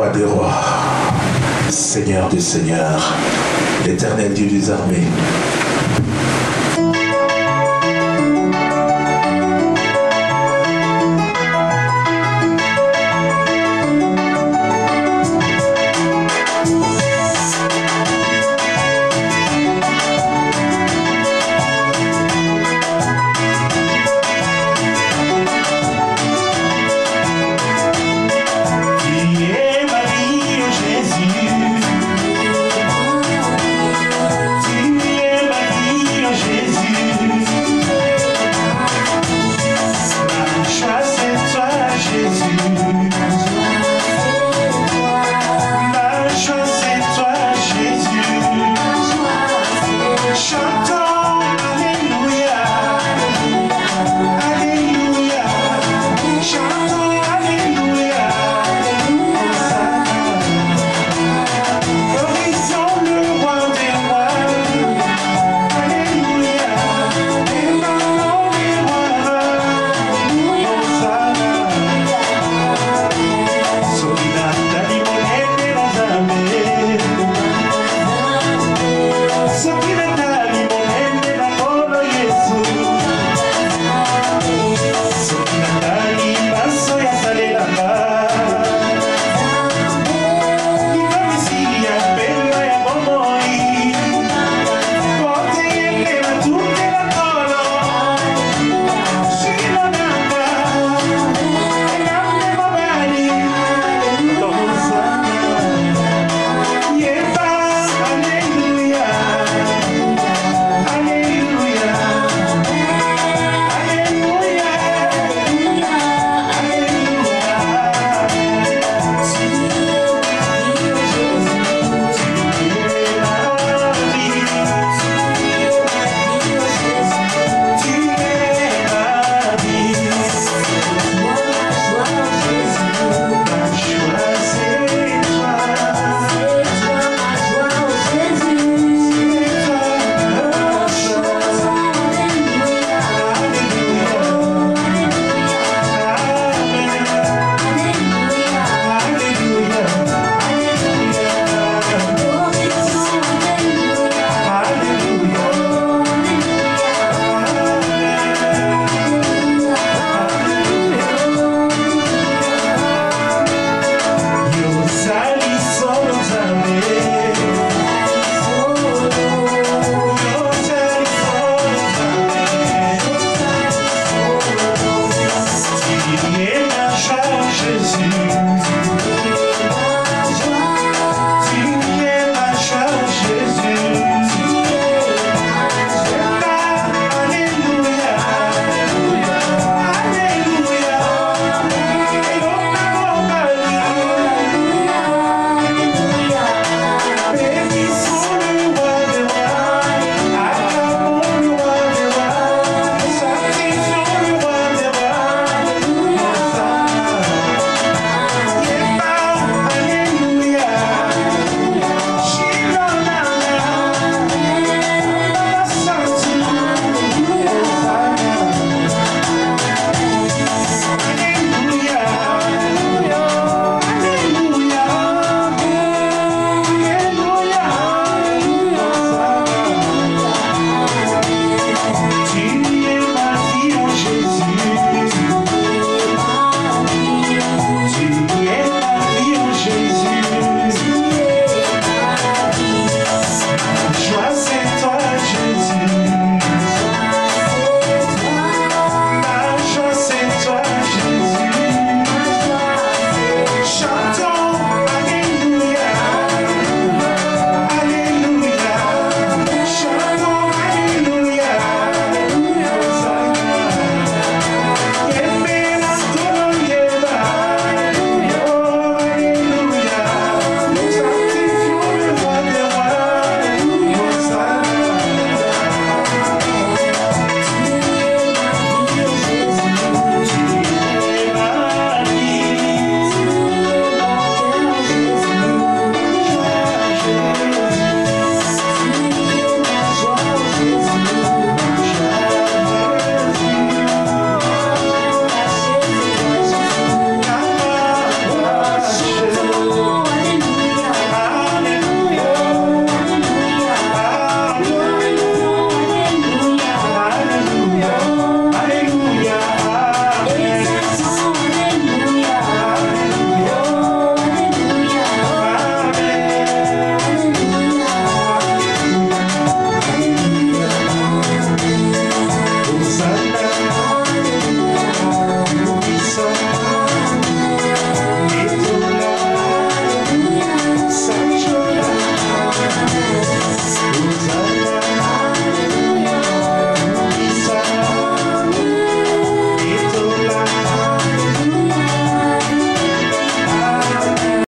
roi des rois, Seigneur des seigneurs, l'éternel Dieu des armées,